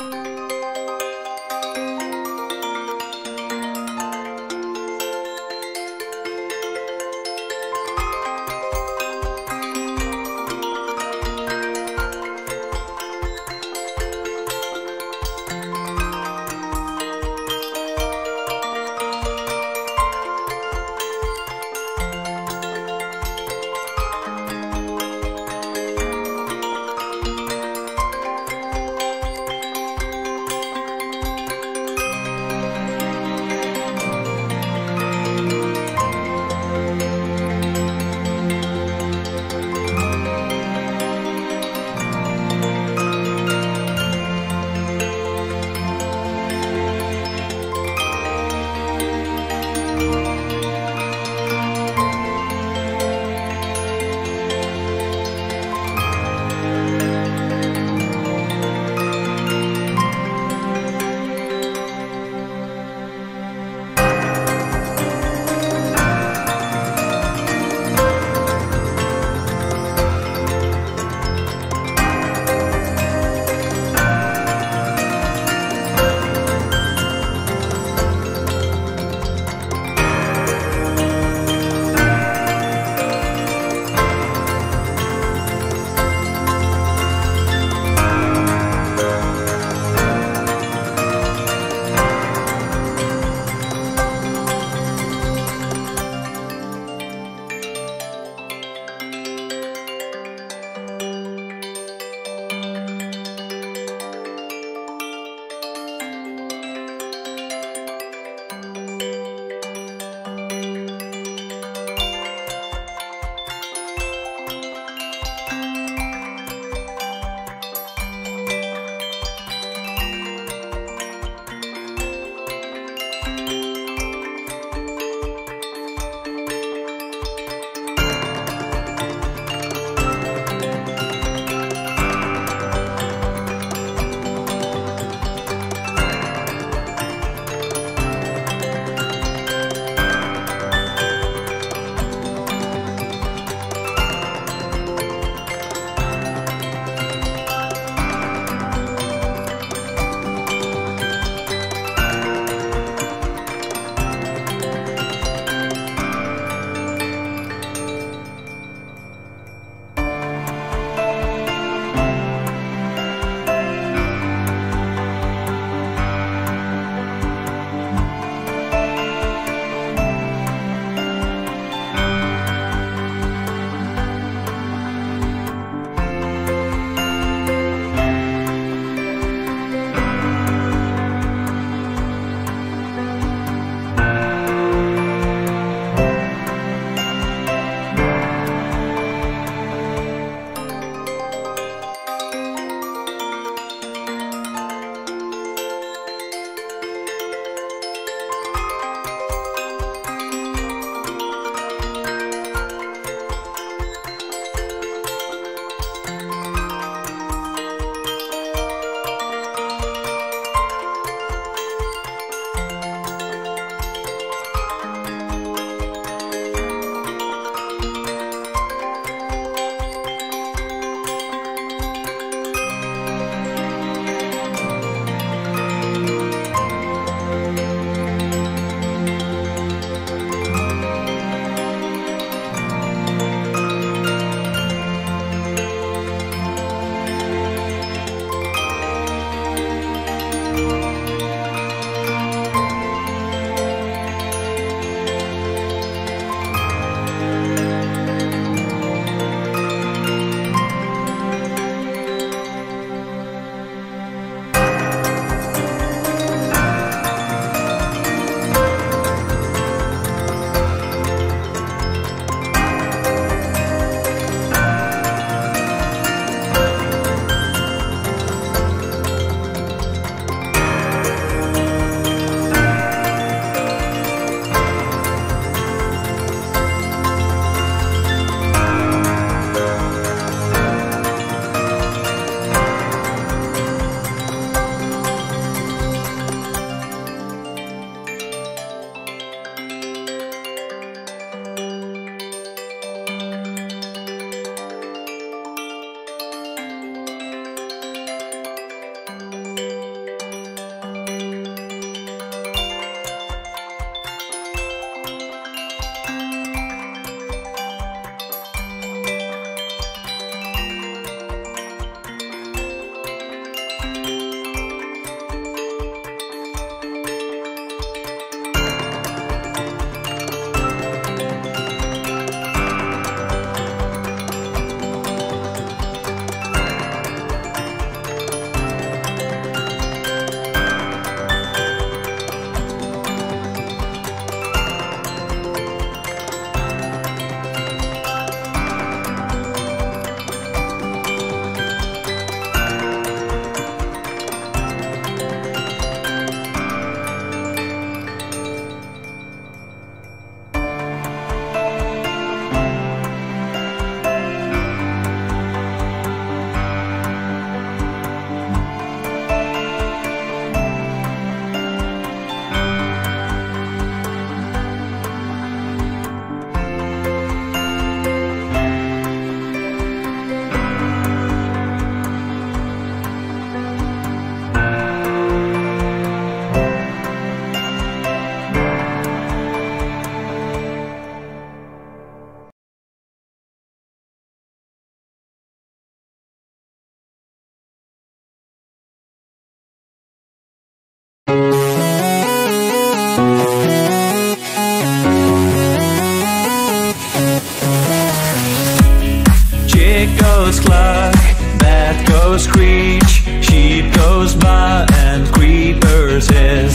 Bye. goes by and creepers hit